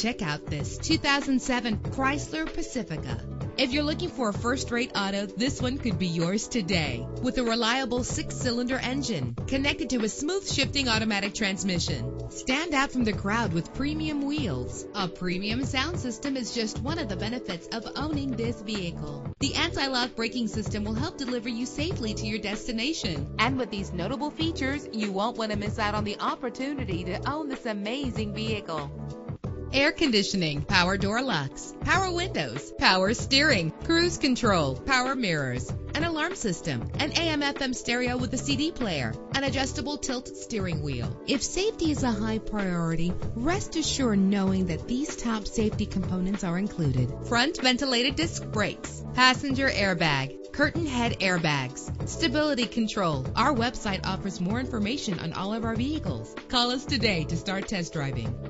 Check out this 2007 Chrysler Pacifica. If you're looking for a first-rate auto, this one could be yours today. With a reliable six-cylinder engine connected to a smooth shifting automatic transmission. Stand out from the crowd with premium wheels. A premium sound system is just one of the benefits of owning this vehicle. The anti-lock braking system will help deliver you safely to your destination. And with these notable features, you won't want to miss out on the opportunity to own this amazing vehicle air conditioning, power door locks, power windows, power steering, cruise control, power mirrors, an alarm system, an AM FM stereo with a CD player, an adjustable tilt steering wheel. If safety is a high priority, rest assured knowing that these top safety components are included. Front ventilated disc brakes, passenger airbag, curtain head airbags, stability control. Our website offers more information on all of our vehicles. Call us today to start test driving.